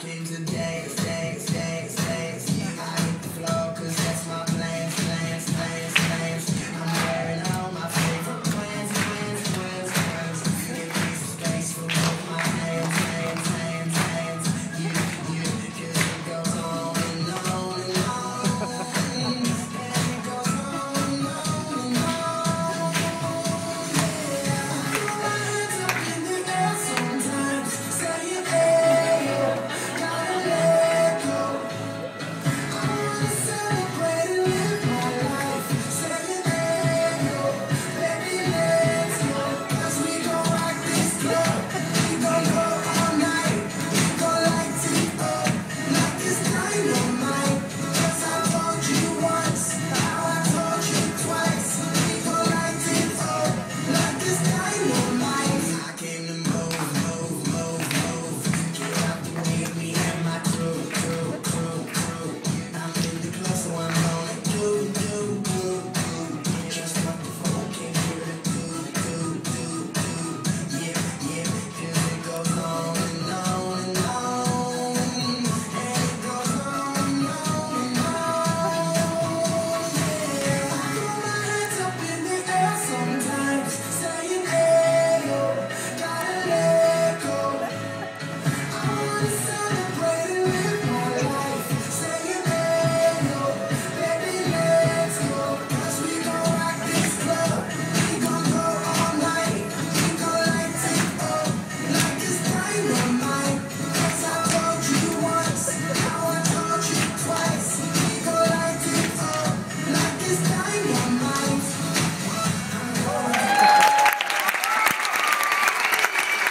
came today to.